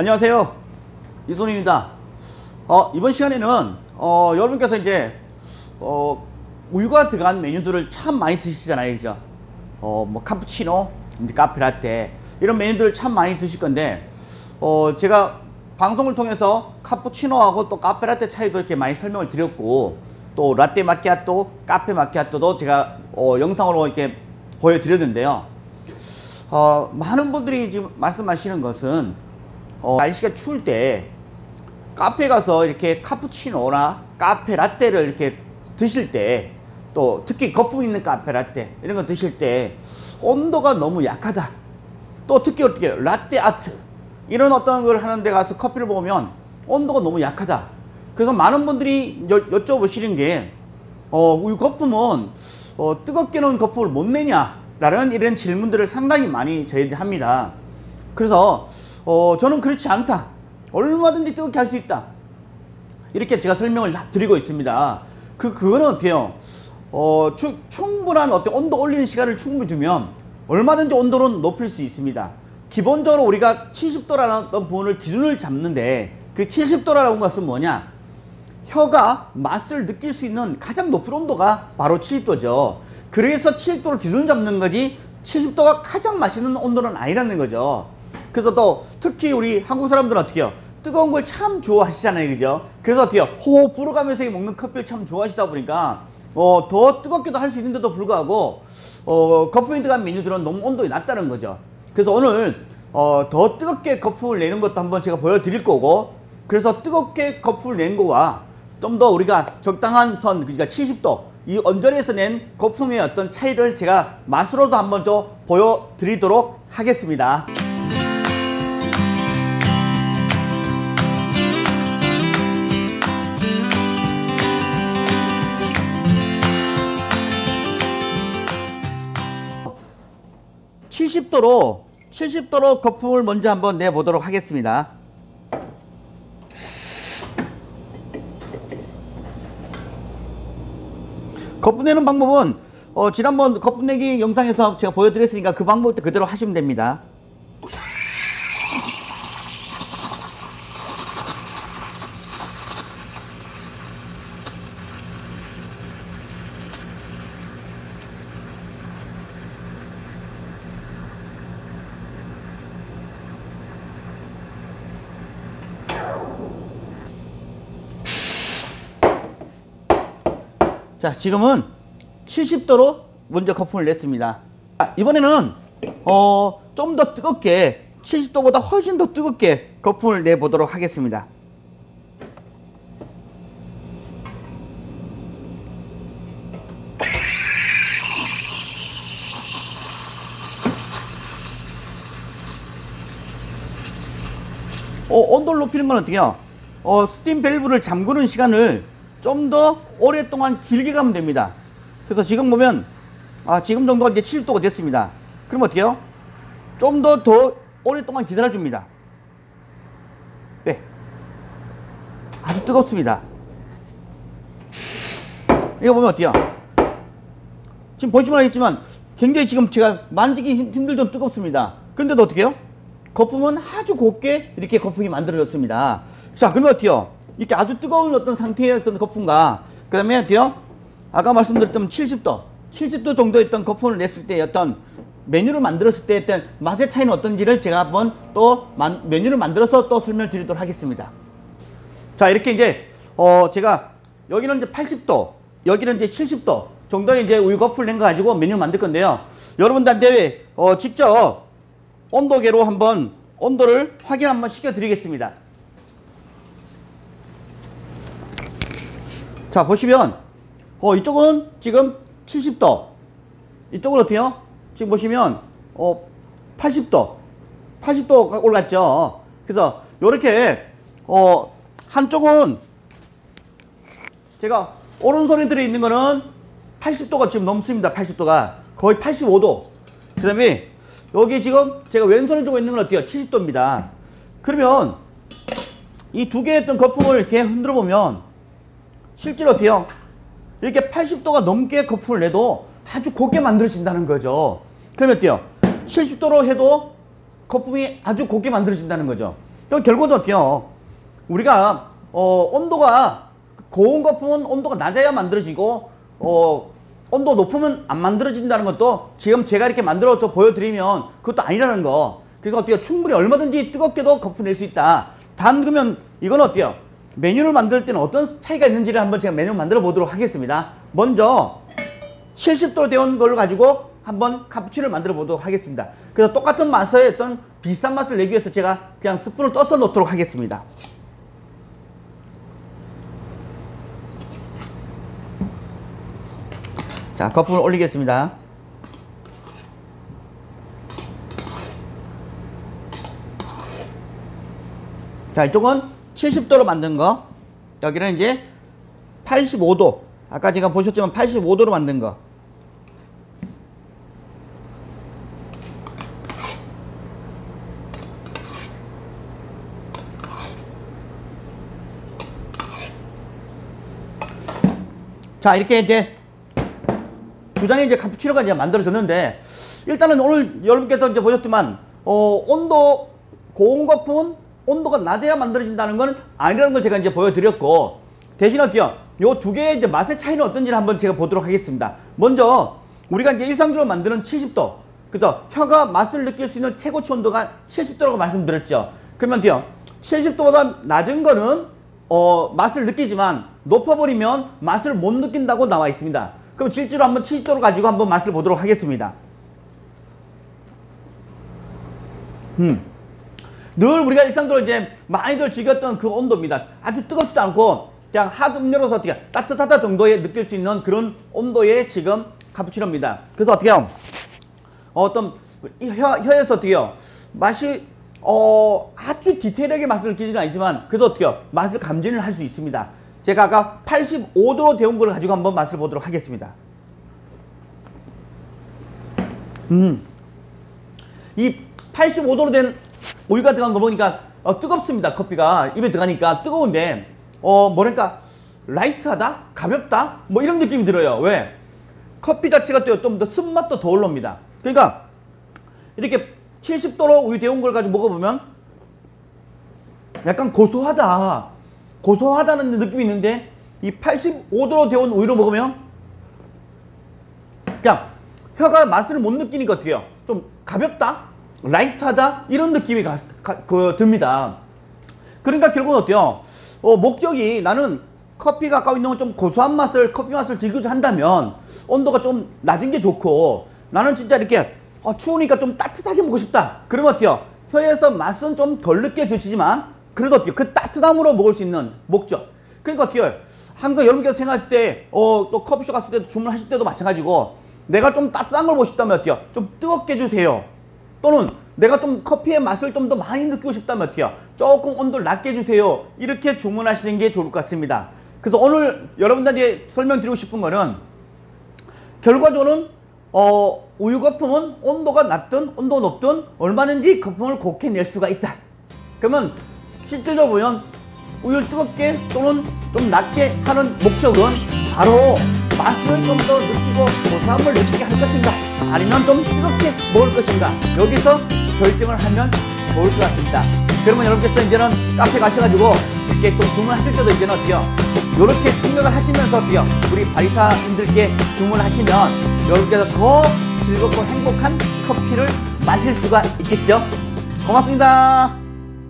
안녕하세요. 이손입니다. 어, 이번 시간에는 어, 여러분께서 이제 어, 우유가 들어간 메뉴들을 참 많이 드시잖아요. 그죠? 어, 뭐 카푸치노, 카페라떼 이런 메뉴들 참 많이 드실 건데 어, 제가 방송을 통해서 카푸치노하고 또 카페라떼 차이도 이렇게 많이 설명을 드렸고 또 라떼 마키아또, 카페 마키아또도 제가 어, 영상으로 이렇게 보여드렸는데요. 어, 많은 분들이 지금 말씀하시는 것은 어, 날씨가 추울 때 카페 가서 이렇게 카푸치노나 카페 라떼를 이렇게 드실 때 또 특히 거품 있는 카페 라떼 이런 거 드실 때 온도가 너무 약하다. 또 특히 어떻게 라떼 아트 이런 어떤 걸 하는 데 가서 커피를 먹으면 온도가 너무 약하다. 그래서 많은 분들이 여, 여쭤보시는 게 어, 우유 거품은 어, 뜨겁게 놓은 거품을 못 내냐? 라는 이런 질문들을 상당히 많이 저희들이 합니다. 그래서 어, 저는 그렇지 않다. 얼마든지 뜨겁게 할 수 있다. 이렇게 제가 설명을 드리고 있습니다. 그, 그거는 어때요? 어, 추, 충분한 어떤 온도 올리는 시간을 충분히 두면 얼마든지 온도는 높일 수 있습니다. 기본적으로 우리가 70도라는 어떤 부분을 기준을 잡는데 그 70도라는 것은 뭐냐? 혀가 맛을 느낄 수 있는 가장 높은 온도가 바로 70도죠. 그래서 70도를 기준 잡는 거지 70도가 가장 맛있는 온도는 아니라는 거죠. 그래서 또 특히 우리 한국 사람들은 어떻게 해요? 뜨거운 걸 참 좋아하시잖아요. 그죠? 그래서 어떻게 해요? 호흡 불어가면서 먹는 커피를 참 좋아하시다 보니까 어, 더 뜨겁게도 할 수 있는데도 불구하고 어, 거품이 들어간 메뉴들은 너무 온도가 낮다는 거죠. 그래서 오늘 어, 더 뜨겁게 거품을 내는 것도 한번 제가 보여드릴 거고 그래서 뜨겁게 거품을 낸 거와 좀 더 우리가 적당한 선, 그러니까 70도 이 언저리에서 낸 거품의 어떤 차이를 제가 맛으로도 한번 더 보여드리도록 하겠습니다. 70도로 70도로 거품을 먼저 한번 내보도록 하겠습니다. 거품 내는 방법은 어, 지난번 거품 내기 영상에서 제가 보여드렸으니까 그 방법 그대로 하시면 됩니다. 자, 지금은 70도로 먼저 거품을 냈습니다. 자, 이번에는 어, 좀 더 뜨겁게 70도보다 훨씬 더 뜨겁게 거품을 내보도록 하겠습니다. 어, 온도를 높이는 건 어떻게 해요? 어, 스팀 밸브를 잠그는 시간을 좀 더 오랫동안 길게 가면 됩니다. 그래서 지금 보면 아 지금 정도가 이제 70도가 됐습니다. 그럼 어떻게 해요? 좀 더더 더 오랫동안 기다려줍니다. 네. 아주 뜨겁습니다. 이거 보면 어때요? 지금 보시면 알겠지만 굉장히 지금 제가 만지기 힘들 정 뜨겁습니다. 근데도 어떻게 해요? 거품은 아주 곱게 이렇게 거품이 만들어졌습니다. 자, 그러면 어때요? 이렇게 아주 뜨거운 어떤 상태의 어떤 거품과 그 다음에 어때요? 아까 말씀드렸던 70도 70도 정도의 어떤 거품을 냈을 때 어떤 메뉴를 만들었을 때 어떤 맛의 차이는 어떤지를 제가 한번 또 만, 메뉴를 만들어서 또 설명드리도록 하겠습니다 자 이렇게 이제 어 제가 여기는 이제 80도 여기는 이제 70도 정도의 이제 우유 거품을 낸 거 가지고 메뉴를 만들 건데요 여러분들한테 어 직접 온도계로 한번 온도를 확인 한번 시켜 드리겠습니다 자 보시면 어 이쪽은 지금 70도. 이쪽은 어때요? 지금 보시면 어 80도. 80도 올랐죠. 그래서 이렇게 어 한쪽은 제가 오른손에 들어있는 거는 80도가 지금 넘습니다 80도가. 거의 85도. 그 다음에 여기 지금 제가 왼손에 들고 있는 건 어때요? 70도입니다. 그러면 이 두 개의 어떤 거품을 이렇게 흔들어 보면 실제로 어때요? 이렇게 80도가 넘게 거품을 내도 아주 곱게 만들어진다는 거죠. 그러면 어때요? 70도로 해도 거품이 아주 곱게 만들어진다는 거죠. 또 결국은 어때요? 우리가 어, 온도가 고온 거품은 온도가 낮아야 만들어지고 어, 온도 높으면 안 만들어진다는 것도 지금 제가 이렇게 만들어서 보여드리면 그것도 아니라는 거. 그러니까 어때요? 충분히 얼마든지 뜨겁게도 거품 낼 수 있다. 단 그러면 이건 어때요? 메뉴를 만들 때는 어떤 차이가 있는지를 한번 제가 메뉴 만들어 보도록 하겠습니다. 먼저 70도 되온 걸 가지고 한번 카푸치를 만들어 보도록 하겠습니다. 그래서 똑같은 맛의 어떤 비슷한 맛을 내기 위해서 제가 그냥 스푼을 떠서 놓도록 하겠습니다. 자, 거품을 올리겠습니다. 자, 이쪽은 70도로 만든 거. 여기는 이제 85도. 아까 제가 보셨지만 85도로 만든 거. 자, 이렇게 이제 두 잔의 이제 카푸치노가 이제 만들어졌는데 일단은 오늘 여러분께서 이제 보셨지만 어, 온도 고온 거품은 온도가 낮아야 만들어진다는 건 아니라는 걸 제가 이제 보여드렸고 대신 어때요? 요 두 개의 이제 맛의 차이는 어떤지를 한번 제가 보도록 하겠습니다. 먼저 우리가 이제 일상적으로 만드는 70도 그죠? 혀가 맛을 느낄 수 있는 최고치 온도가 70도라고 말씀드렸죠. 그러면 돼요. 70도보다 낮은 거는 어, 맛을 느끼지만 높아버리면 맛을 못 느낀다고 나와 있습니다. 그럼 실제로 한번 70도로 가지고 한번 맛을 보도록 하겠습니다. 음. 늘 우리가 일상적으로 이제 많이들 즐겼던 그 온도입니다. 아주 뜨겁지도 않고 그냥 하드 음료로서 어떻게 따뜻하다 정도에 느낄 수 있는 그런 온도의 지금 카푸치노입니다. 그래서 어떻게 해요? 어떤 혀, 혀에서 어떻게 해요? 맛이 어, 아주 디테일하게 맛을 느끼지는 않지만 그래도 어떻게 해요? 맛을 감지를 할 수 있습니다. 제가 아까 85도로 데운 걸 가지고 한번 맛을 보도록 하겠습니다. 음. 이 85도로 된 우유가 들어간 거 보니까 어, 뜨겁습니다. 커피가 입에 들어가니까 뜨거운데 어 뭐랄까 라이트하다, 가볍다 뭐 이런 느낌이 들어요. 왜? 커피 자체가 좀더 쓴맛도 더 올라옵니다. 그러니까 이렇게 70도로 우유 데운 걸 가지고 먹어보면 약간 고소하다. 고소하다는 느낌이 있는데 이 85도로 데운 우유로 먹으면 그냥 혀가 맛을 못 느끼니까 어떻게 해요? 좀 가볍다? 라이트하다? 이런 느낌이 가, 가, 그, 듭니다. 그러니까 결국은 어때요? 어, 목적이 나는 커피가 아까 있는 건좀 고소한 맛을, 커피 맛을 즐기자 한다면 온도가 좀 낮은 게 좋고 나는 진짜 이렇게 어, 추우니까 좀 따뜻하게 먹고 싶다. 그러면 어때요? 혀에서 맛은 좀 덜 느껴지지만 그래도 어때요? 그 따뜻함으로 먹을 수 있는 목적. 그러니까 어때요? 항상 여러분께서 생각하실 때, 어, 또 커피숍 갔을 때도 주문하실 때도 마찬가지고 내가 좀 따뜻한 걸 먹고 싶다면 어때요? 좀 뜨겁게 주세요. 또는 내가 좀 커피의 맛을 좀 더 많이 느끼고 싶다면 어때요? 조금 온도를 낮게 주세요. 이렇게 주문하시는 게 좋을 것 같습니다. 그래서 오늘 여러분들한테 설명드리고 싶은 거는 결과적으로는 어, 우유 거품은 온도가 낮든 온도가 높든 얼마든지 거품을 곱게 낼 수가 있다. 그러면 실질적으로 보면 우유를 뜨겁게 또는 좀 낮게 하는 목적은 바로 맛을 좀 더 느끼고 고소함을 느끼게 할 것인가 아니면 좀 뜨겁게 먹을 것인가 여기서 결정을 하면 좋을 것 같습니다. 그러면 여러분께서 이제는 카페 가셔가지고 이렇게 좀 주문하실 때도 이제는 어때요? 이렇게 생각을 하시면서 어때요? 우리 바리사님들께 주문하시면 여러분께서 더 즐겁고 행복한 커피를 마실 수가 있겠죠? 고맙습니다.